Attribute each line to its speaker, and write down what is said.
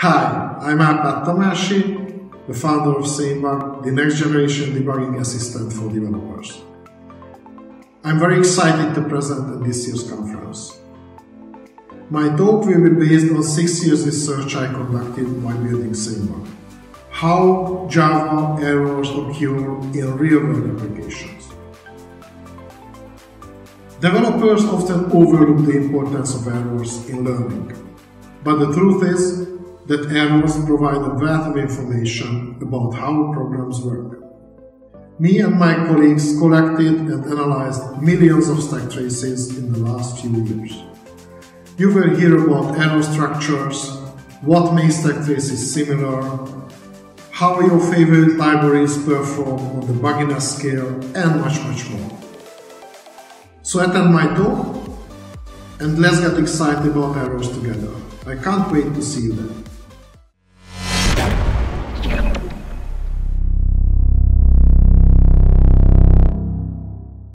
Speaker 1: Hi, I'm Árpád Tamási, the founder of Samebug, the next generation debugging assistant for developers. I'm very excited to present at this year's conference. My talk will be based on six years research I conducted while building Samebug. How Java errors occur in real-world applications. Developers often overlook the importance of errors in learning, but the truth is that errors provide a wealth of information about how programs work. Me and my colleagues collected and analyzed millions of stack traces in the last few years. You will hear about error structures, what makes stack traces similar, how your favorite libraries perform on the bugginess scale, and much, much more. So attend my talk and let's get excited about errors together. I can't wait to see you there.